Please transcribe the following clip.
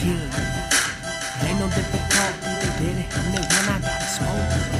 king. Ain't no difficulty, they did it, and they went, I got it.